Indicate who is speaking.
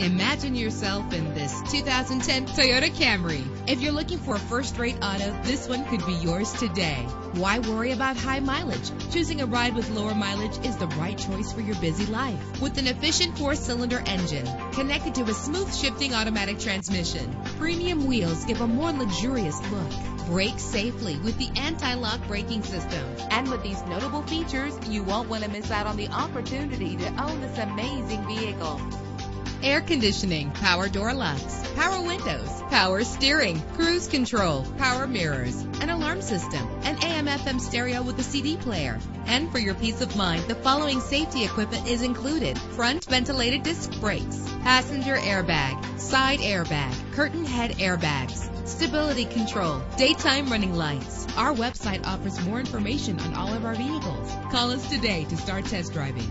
Speaker 1: Imagine yourself in this 2010 Toyota Camry. If you're looking for a first-rate auto, this one could be yours today. Why worry about high mileage? Choosing a ride with lower mileage is the right choice for your busy life. With an efficient four-cylinder engine connected to a smooth shifting automatic transmission, premium wheels give a more luxurious look. Brake safely with the anti-lock braking system. And with these notable features, you won't want to miss out on the opportunity to own this amazing vehicle air conditioning, power door locks, power windows, power steering, cruise control, power mirrors, an alarm system, an AM FM stereo with a CD player. And for your peace of mind, the following safety equipment is included. Front ventilated disc brakes, passenger airbag, side airbag, curtain head airbags, stability control, daytime running lights. Our website offers more information on all of our vehicles. Call us today to start test driving.